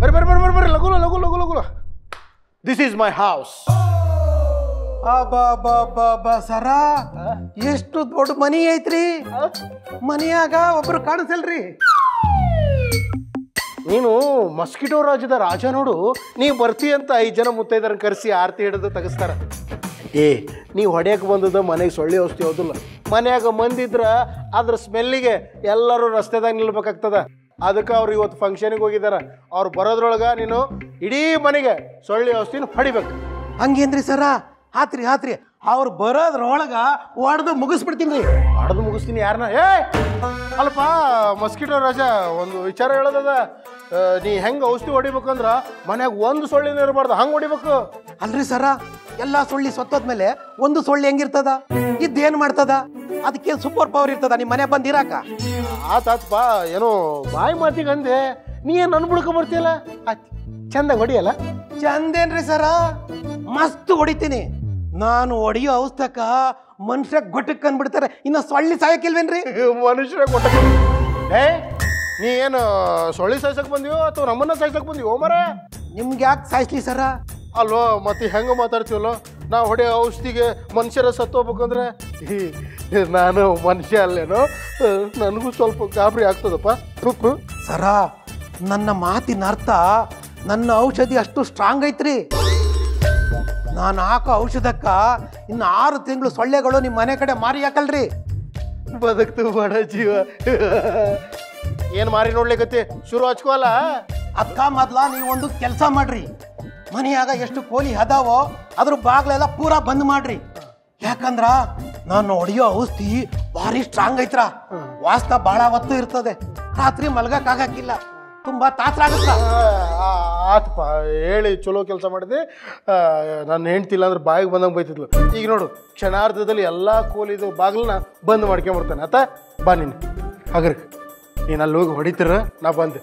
ಬರ್ರಿ ಬರ್ರಿ ಬರ್ರಿ ಬರ್ರಿ ಬರ್ರಿ ಲಗುಲ ಲಗು ಲಗು ಲಗುಲ ದಿಸ್ ಈಸ್ ಮೈ ಹೌಸ್ ಬಾ ಸರ. ಎಷ್ಟು ದೊಡ್ಡ ಮನಿ ಐತ್ರಿ. ಮನೆಯಾಗ ಒಬ್ರು ಕಾಣಿಸಲ್ರಿ. ನೀನು ಮಸ್ಕಿಟೋ ರಾಜ್ಯದ ರಾಜ ನೋಡು. ನೀ ಬರ್ತಿ ಅಂತ ಐದು ಜನ ಮುತ್ತೈದರ ಕರೆಸಿ ಆರತಿ ಹಿಡಿದು ತೆಗಿಸ್ತಾರ. ಏ ನೀ ಹೊಡೆಯಕ್ಕೆ ಬಂದದ ಮನೆಗೆ ಸೊಳ್ಳೆ ಔಷಧಿ ಹೌದಿಲ್ಲ. ಮನ್ಯಾಗ ಮಂದಿದ್ರ ಅದ್ರ ಸ್ಮೆಲ್ಲಿಗೆ ಎಲ್ಲರೂ ರಸ್ತೆದಾಗ ನಿಲ್ಬೇಕಾಗ್ತದ. ಅದಕ್ಕೆ ಅವ್ರು ಇವತ್ತು ಫಂಕ್ಷನಿಗೆ ಹೋಗಿದ್ದಾರೆ ಅವ್ರು ಬರೋದ್ರೊಳಗೆ ನೀನು ಇಡೀ ಮನೆಗೆ ಸೊಳ್ಳೆ ಔಷಧಿನ ಹೊಡಿಬೇಕು. ಹಂಗೇನ್ರಿ ಸರ? ಹಾತ್ರಿ ಹಾತ್ರಿ. ಅವ್ರು ಬರೋದ್ರೊಳಗೆ ಹೊಡೆದು ಮುಗಿಸ್ಬಿಡ್ತೀನಿ. ರೀ ಹೊಡೆದು ಮುಗಿಸ್ತೀನಿ ಯಾರನ್ನ ಏ! ಅಲ್ಪ ಮಸ್ಕಿಟೋ ರಾಜ ಒಂದು ವಿಚಾರ ಹೇಳೋದದ. ನೀ ಹೆಂಗೆ ಔಷಧಿ ಹೊಡಿಬೇಕಂದ್ರ ಮನ್ಯಾಗ ಒಂದು ಸೊಳ್ಳಿನ ಇರಬಾರ್ದು. ಹಂಗೆ ಹೊಡಿಬೇಕು? ಅಲ್ರಿ ಸರ ಎಲ್ಲ ಸೊಳ್ಳಿ ಸತ್ತೋದ್ಮೇಲೆ ಒಂದು ಸೊಳ್ಳಿ ಹೆಂಗಿರ್ತದ? ಇದ್ದೇನು ಮಾಡ್ತದ? ಅದಕ್ಕೆ ಸೂಪರ್ ಪವರ್ ಇರ್ತದ ನಿಮ್ಮ ಮನೆ ಬಂದಿರಾಕ ಆತಾತ್ಪ ಏನೋ ಬಾಯಿ ಮಾತಿಗೆ ಅಂದೆ. ನೀ ಏನು ಅನ್ಬಿಡ್ಕೊ ಬರ್ತೀಯಲ್ಲ? ಚಂದ ಹೊಡಿಯಲ್ಲ? ಚಂದೇನ್ರಿ ಸರ ಮಸ್ತ್ ಹೊಡಿತೀನಿ. ನಾನು ಹೊಡಿಯೋ ಔಸ್ತಕ ಮನುಷ್ಯ ಗೊಟ್ಟಕ್ಕೆ ಅಂದ್ಬಿಡ್ತಾರೆ. ಇನ್ನು ಸೊಳ್ಳಿ ಸಾಯಕಿಲ್ವೇನ್ರಿ ಮನುಷ್ಯರ ಗೊಟ್ಟ ಏ ನೀ ಏನು ಸೊಳ್ಳಿ ಸಾಯ್ಸಕ್ ಬಂದಿವೋ ಅಥವಾ ನಮ್ಮನ್ನ ಸಾಯ್ಸಕ್ ಬಂದಿವೋ ಮರ? ನಿಮ್ಗೆ ಯಾಕೆ ಸಾಯಿಸ್ಲಿ ಸರ. ಅಲ್ವೋ ಮತ್ತೆ ಹೆಂಗೆ ಮಾತಾಡ್ತೀವಲ್ಲೋ? ನಾವು ಹೊಡೆಯೋ ಔಷಧಿಗೆ ಮನುಷ್ಯರ ಸತ್ತೋಗ್ಬೇಕಂದ್ರೆ ನಾನು ಮನುಷ್ಯ ಅಲ್ಲೇನೋ? ನನಗೂ ಸ್ವಲ್ಪ ಗಾಬರಿ ಆಗ್ತದಪ್ಪ. ತುಪ್ಪು. ಸರ ನನ್ನ ಮಾತಿನ ಅರ್ಥ ನನ್ನ ಔಷಧಿ ಅಷ್ಟು ಸ್ಟ್ರಾಂಗ್ ಐತ್ರಿ. ನಾನು ಹಾಕೋ ಔಷಧಕ್ಕ ಇನ್ನು ಆರು ತಿಂಗಳು ಸೊಳ್ಳೆಗಳು ನಿಮ್ಮ ಮನೆ ಕಡೆ ಮಾರಿ ಹಾಕಲ್ರಿ. ಬದುಕ್ತು ಬಡ ಜೀವ. ಏನು ಮಾರಿ ನೋಡ್ಲಿಕ್ಕೆ ಶುರು ಹಚ್ಕೋಲ್ಲ ಅಕ್ಕ ಮೊದ್ಲ ಒಂದು ಕೆಲಸ ಮಾಡ್ರಿ. ಮನೆಯಾಗ ಎಷ್ಟು ಕೋಲಿ ಅದಾವೋ, ಅದ್ರ ಬಾಗ್ಲೆಲ್ಲ ಪೂರ ಬಂದ್ ಮಾಡ್ರಿ. ಯಾಕಂದ್ರ ನಾನು ಹೊಡಿಯೋ ಔಷಧಿ ಭಾರಿ ಸ್ಟ್ರಾಂಗ್ ಐತ್ರ? ವಾಸ್ತ ಬಹಳ ಹೊತ್ತು ಇರ್ತದೆ. ರಾತ್ರಿ ಮಲ್ಗಕ್ ಆಗಕ್ಕಿಲ್ಲ ತುಂಬಾ ತಾತ್ರ ಆಗುತ್ತ? ಆತಪ್ಪ ಹೇಳಿ ಚಲೋ ಕೆಲಸ ಮಾಡಿದೆ. ನಾನು ಹೆಂಡ್ತಿಲ್ಲ ಅಂದ್ರೆ ಬಾಯಿಗೆ ಬಂದಂಗೆ ಬೈತಿದ್ಲು. ಈಗ ನೋಡು, ಕ್ಷಣಾರ್ಧದಲ್ಲಿ ಎಲ್ಲ ಕೋಲಿದು ಬಾಗ್ಲನ್ನ ಬಂದ್ ಮಾಡ್ಕೊಂಬರ್ತಾನೆ. ಆತ, ಬಾ ನೀನು. ಹಗರ್ ನೀನು ಹೋಗಿ ಹೊಡಿತೀರ? ನಾ ಬಂದೆ.